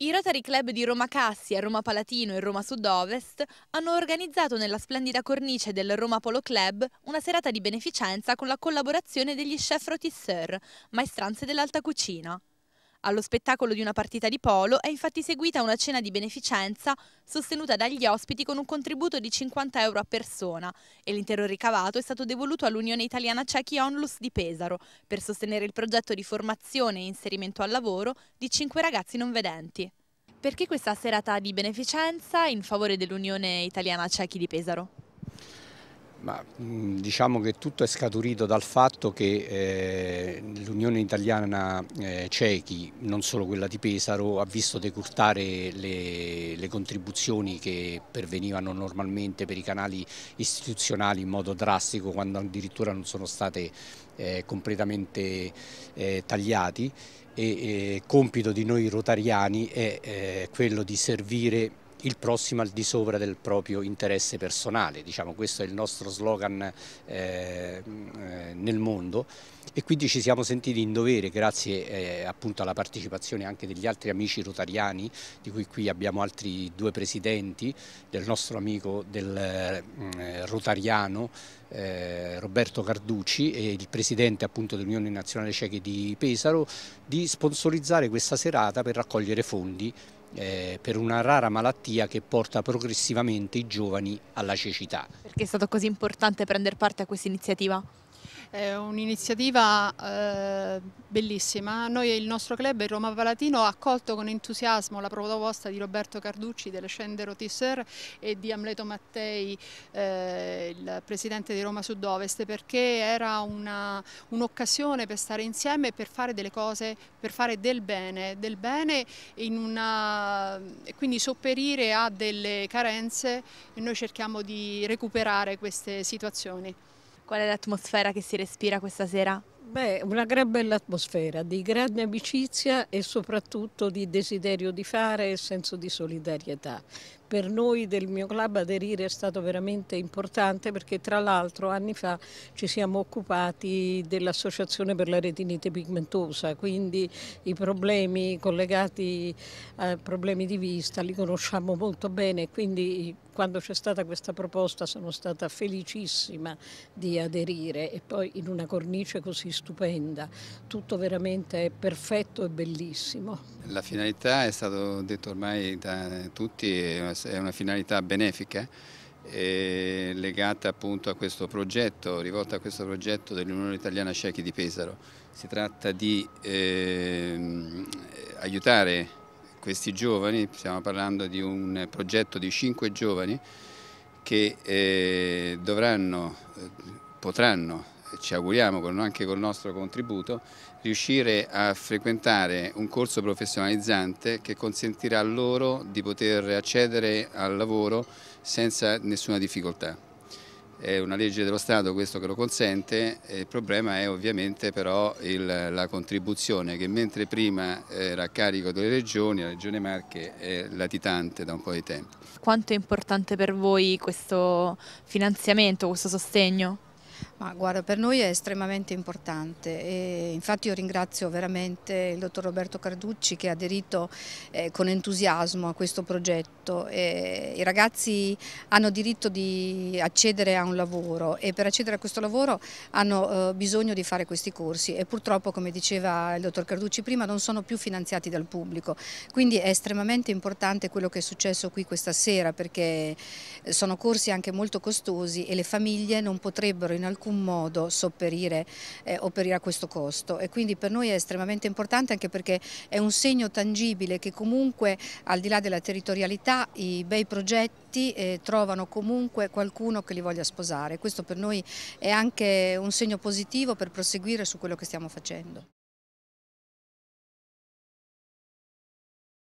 I Rotary Club di Roma Cassia, Roma Palatino e Roma Sud-Ovest hanno organizzato nella splendida cornice del Roma Polo Club una serata di beneficenza con la collaborazione degli chef rotisseur, maestranze dell'alta cucina. Allo spettacolo di una partita di polo è infatti seguita una cena di beneficenza sostenuta dagli ospiti con un contributo di 50 euro a persona e l'intero ricavato è stato devoluto all'Unione Italiana Cechi Onlus di Pesaro per sostenere il progetto di formazione e inserimento al lavoro di cinque ragazzi non vedenti. Perché questa serata di beneficenza in favore dell'Unione Italiana Cechi di Pesaro? Ma, diciamo che tutto è scaturito dal fatto che eh, l'Unione Italiana eh, Cechi, non solo quella di Pesaro, ha visto decurtare le, le, contribuzioni che pervenivano normalmente per i canali istituzionali in modo drastico quando addirittura non sono state eh, completamente eh, tagliati. E compito di noi rotariani è eh, quello di servire il prossimo al di sopra del proprio interesse personale, diciamo, questo è il nostro slogan eh, eh, nel mondo. E quindi ci siamo sentiti in dovere, grazie eh, appunto alla partecipazione anche degli altri amici rotariani, di cui qui abbiamo altri due presidenti, del nostro amico del eh, rotariano eh, Roberto Carducci e il presidente appunto dell'Unione Nazionale Cieche di Pesaro, di sponsorizzare questa serata per raccogliere fondi eh, per una rara malattia che porta progressivamente i giovani alla cecità. Perché è stato così importante prendere parte a questa iniziativa? È un'iniziativa eh, bellissima. Noi, il nostro club, il Roma Palatino, ha accolto con entusiasmo la proposta di Roberto Carducci, delle Scende Rotisseur e di Amleto Mattei, eh, il presidente di Roma Sud-Ovest, perché era un'occasione un per stare insieme e per fare delle cose, per fare del bene, del bene una, e quindi sopperire a delle carenze e noi cerchiamo di recuperare queste situazioni. Qual è l'atmosfera che si respira questa sera? Beh, una gran bella atmosfera di grande amicizia e soprattutto di desiderio di fare e senso di solidarietà. Per noi del mio club aderire è stato veramente importante perché tra l'altro anni fa ci siamo occupati dell'Associazione per la retinite pigmentosa, quindi i problemi collegati a problemi di vista li conosciamo molto bene quindi quando c'è stata questa proposta sono stata felicissima di aderire e poi in una cornice così stupenda, tutto veramente perfetto e bellissimo. La finalità è stato detto ormai da tutti, è una finalità benefica legata appunto a questo progetto, rivolta a questo progetto dell'Unione Italiana Ciechi di Pesaro. Si tratta di eh, aiutare questi giovani, stiamo parlando di un progetto di cinque giovani che eh, dovranno, eh, potranno ci auguriamo anche col nostro contributo, riuscire a frequentare un corso professionalizzante che consentirà loro di poter accedere al lavoro senza nessuna difficoltà. È una legge dello Stato questo che lo consente, il problema è ovviamente però il, la contribuzione che mentre prima era a carico delle regioni, la Regione Marche è latitante da un po' di tempo. Quanto è importante per voi questo finanziamento, questo sostegno? Ma guarda, per noi è estremamente importante e infatti io ringrazio veramente il dottor Roberto Carducci che ha aderito eh, con entusiasmo a questo progetto. E I ragazzi hanno diritto di accedere a un lavoro e per accedere a questo lavoro hanno eh, bisogno di fare questi corsi e purtroppo come diceva il dottor Carducci prima non sono più finanziati dal pubblico, quindi è estremamente importante quello che è successo qui questa sera perché sono corsi anche molto costosi e le famiglie non potrebbero in alcun modo sopperire eh, a questo costo e quindi per noi è estremamente importante anche perché è un segno tangibile che comunque al di là della territorialità i bei progetti eh, trovano comunque qualcuno che li voglia sposare. Questo per noi è anche un segno positivo per proseguire su quello che stiamo facendo.